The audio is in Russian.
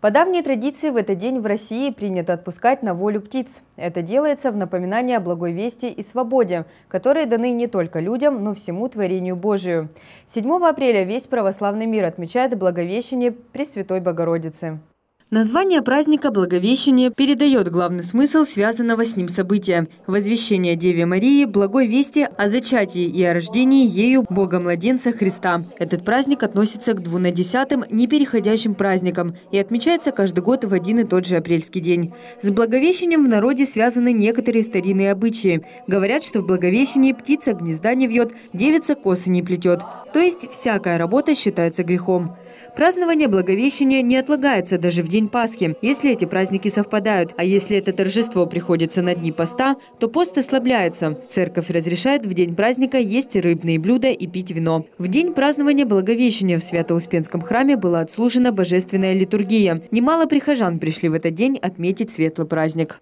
По давней традиции в этот день в России принято отпускать на волю птиц. Это делается в напоминание о благой вести и свободе, которые даны не только людям, но всему творению Божию. 7 апреля весь православный мир отмечает Благовещение Пресвятой Богородицы. Название праздника Благовещение передает главный смысл связанного с ним события – возвещение Деве Марии благой вести о зачатии и о рождении ею Бога-младенца Христа. Этот праздник относится к двунадесятым непереходящим праздникам и отмечается каждый год в один и тот же апрельский день. С Благовещением в народе связаны некоторые старинные обычаи. Говорят, что в Благовещении птица гнезда не вьет, девица косы не плетет. То есть всякая работа считается грехом. Празднование Благовещения не отлагается даже в день Пасхи, если эти праздники совпадают. А если это торжество приходится на дни поста, то пост ослабляется. Церковь разрешает в день праздника есть рыбные блюда и пить вино. В день празднования Благовещения в Свято-Успенском храме была отслужена божественная литургия. Немало прихожан пришли в этот день отметить светлый праздник.